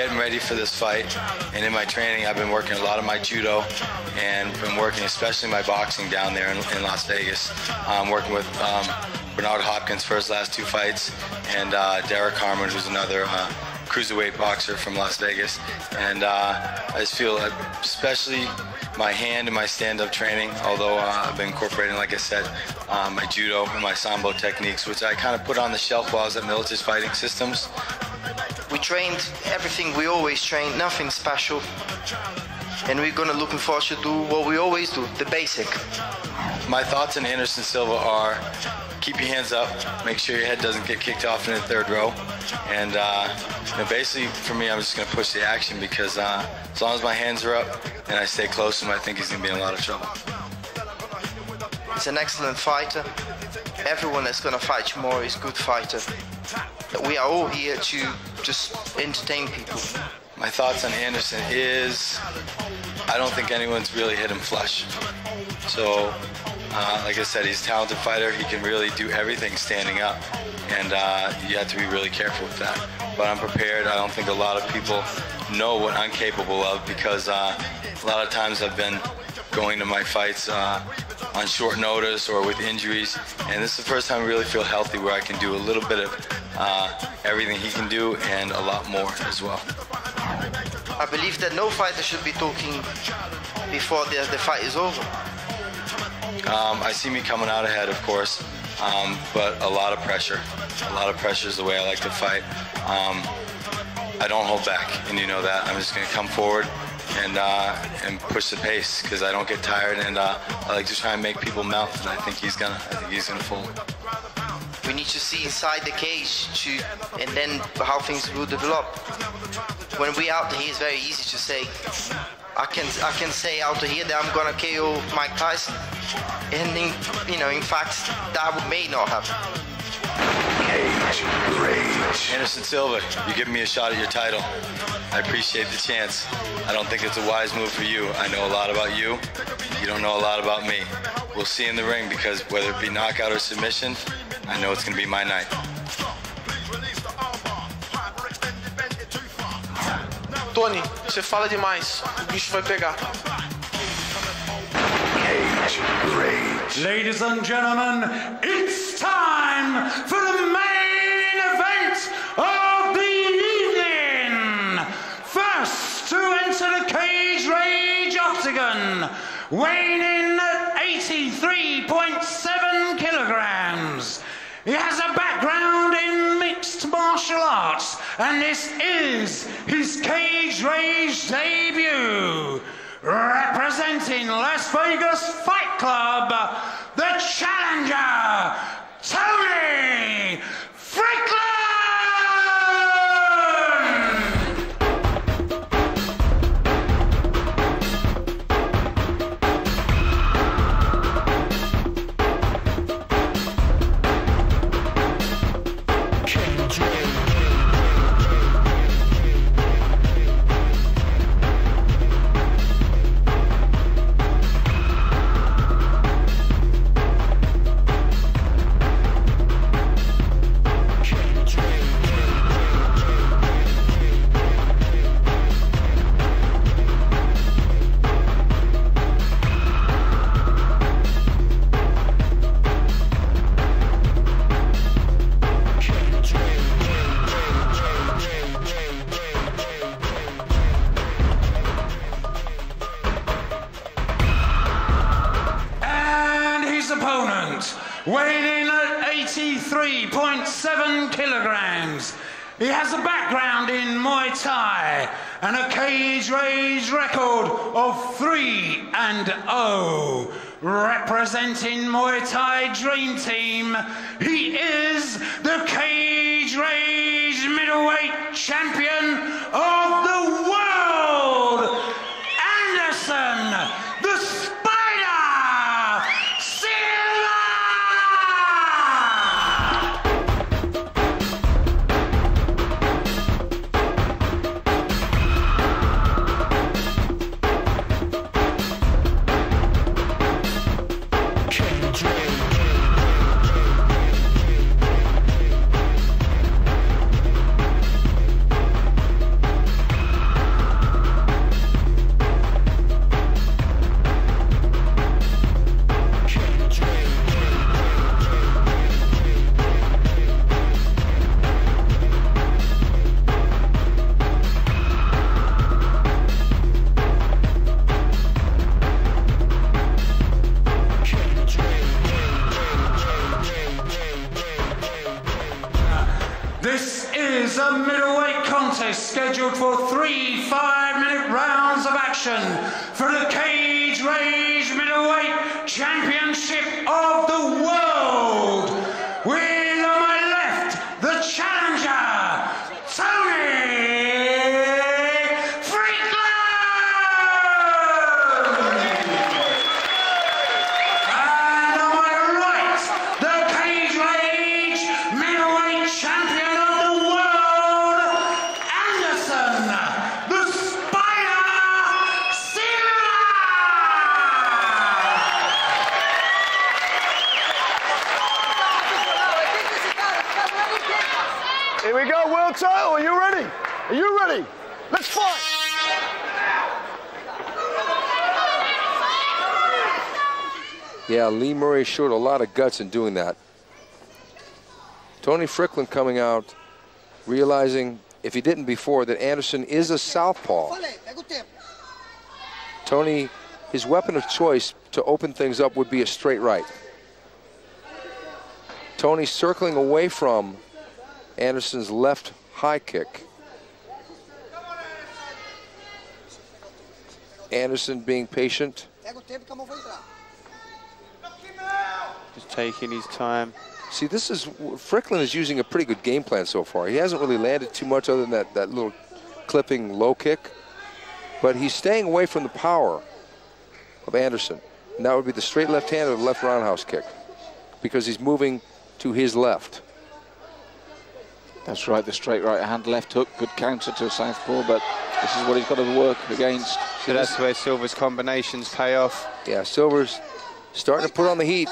getting ready for this fight, and in my training, I've been working a lot of my judo, and been working especially my boxing down there in, in Las Vegas. I'm working with um, Bernard Hopkins for his last two fights, and uh, Derek Harmon, who's another uh, cruiserweight boxer from Las Vegas. And uh, I just feel, especially my hand and my stand-up training, although uh, I've been incorporating, like I said, uh, my judo and my sambo techniques, which I kind of put on the shelf while I was at Military Fighting Systems. Trained everything we always trained, nothing special. And we're gonna looking forward to do what we always do, the basic. My thoughts on Anderson Silva are keep your hands up, make sure your head doesn't get kicked off in the third row, and uh, you know, basically for me, I'm just going to push the action because uh, as long as my hands are up and I stay close to him, I think he's going to be in a lot of trouble. He's an excellent fighter. Everyone that's going to fight tomorrow is a good fighter. We are all here to just entertain people. My thoughts on Anderson is I don't think anyone's really hit him flush. So uh, like I said, he's a talented fighter. He can really do everything standing up, and uh, you have to be really careful with that. But I'm prepared. I don't think a lot of people know what I'm capable of because uh, a lot of times I've been going to my fights uh, on short notice or with injuries, and this is the first time I really feel healthy where I can do a little bit of uh, everything he can do and a lot more as well. I believe that no fighter should be talking before the, the fight is over. Um, I see me coming out ahead, of course, um, but a lot of pressure. A lot of pressure is the way I like to fight. Um, I don't hold back, and you know that. I'm just going to come forward and uh, and push the pace because I don't get tired, and uh, I like to try and make people melt. And I think he's gonna. I think he's gonna fold. We need to see inside the cage to, and then how things will develop. When we out here, it's very easy to say. I can I can say out here that I'm gonna KO Mike Tyson, and in, you know, in fact, that may not happen. Cage Rage. Anderson Silva, you're giving me a shot at your title. I appreciate the chance. I don't think it's a wise move for you. I know a lot about you. You don't know a lot about me. We'll see in the ring because whether it be knockout or submission, I know it's going to be my night. Tony, você fala demais. O bicho vai pegar. Cage Rage. Ladies and gentlemen, it's time for the main event of the evening. First to enter the Cage Rage Octagon, weighing in at 83.7 kilograms. He has a background in mixed martial arts, and this is his Cage Rage debut. Representing Las Vegas Fight Club, the challenger, weighing in at 83.7 kilograms. He has a background in Muay Thai and a cage rage record of 3 and 0. Representing Muay Thai Dream Team, he is the Cage Rage Middleweight Champion This is a middleweight contest scheduled for three five-minute rounds of action for the Cage Rage Middleweight Championship of the World. World title. Are you ready? Are you ready? Let's fight. Yeah, Lee Murray showed a lot of guts in doing that. Tony Fryklund coming out, realizing, if he didn't before, that Anderson is a southpaw. Tony, his weapon of choice to open things up would be a straight right. Tony circling away from Anderson's left high kick. Anderson being patient. Just taking his time. See, this is Fryklund is using a pretty good game plan so far. He hasn't really landed too much other than that, that little clipping low kick, but he's staying away from the power of Anderson. And that would be the straight left hand or the left roundhouse kick because he's moving to his left. That's right, the straight right hand left hook, good counter to a southpaw, but this is what he's got to work against. So that's where Silva's combinations pay off. Yeah, Silva's starting to put on the heat.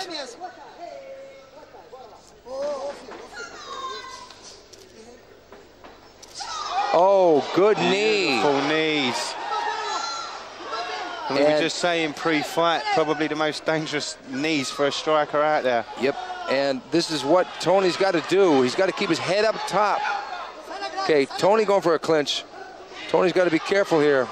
Oh, good knee. Full knees. And we were just saying pre-fight, probably the most dangerous knees for a striker out there. Yep, and this is what Tony's got to do. He's got to keep his head up top. Okay, Tony going for a clinch. Tony's got to be careful here.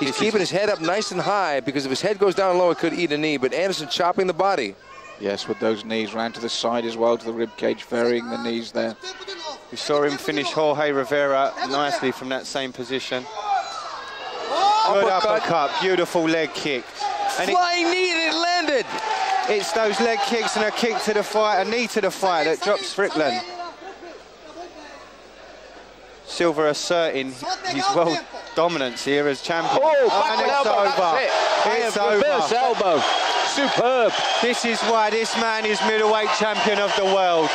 He's keeping his head up nice and high because if his head goes down low, it could eat a knee. But Anderson chopping the body. Yes, with those knees round to the side as well, to the rib cage, varying the knees there. We saw him finish Jorge Rivera nicely from that same position. Good Uppercut. uppercut, beautiful leg kick. And it- Flying knee and it landed. It's those leg kicks and a kick to the fight, a knee to the fight that drops Fryklund. Silva asserting his world dominance here as champion. Oh, oh and backward it's elbow, over. it. It's Reverse over. elbow. Superb. This is why this man is middleweight champion of the world.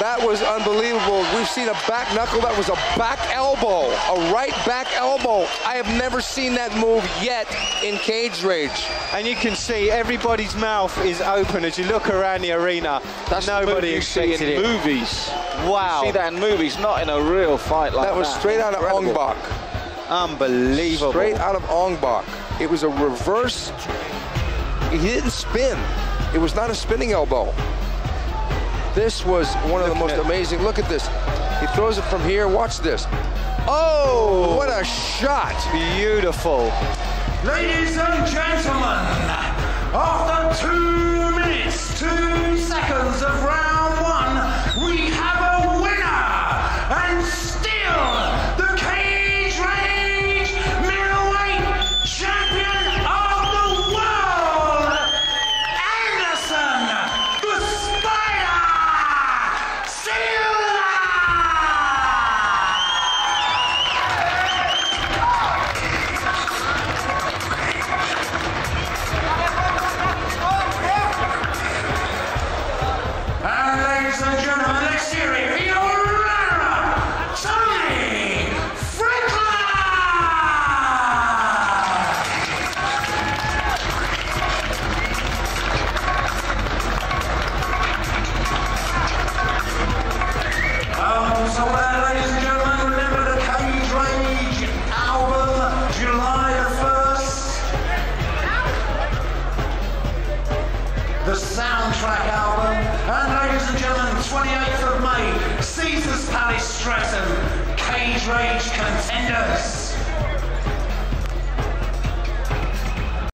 That was unbelievable. We've seen a back knuckle. That was a back elbow, a right back elbow. I have never seen that move yet in Cage Rage. And you can see everybody's mouth is open as you look around the arena. That's Nobody you see expected in it. movies. Wow. See that in movies, not in a real fight like that. That was straight out of Incredible. Ong Bak. Unbelievable. Straight out of Ong Bak. It was a reverse. He didn't spin. It was not a spinning elbow. This was one of the most amazing. Look at this. He throws it from here. Watch this. Oh, what a shot. Beautiful. Ladies and gentlemen, after two minutes, two seconds of round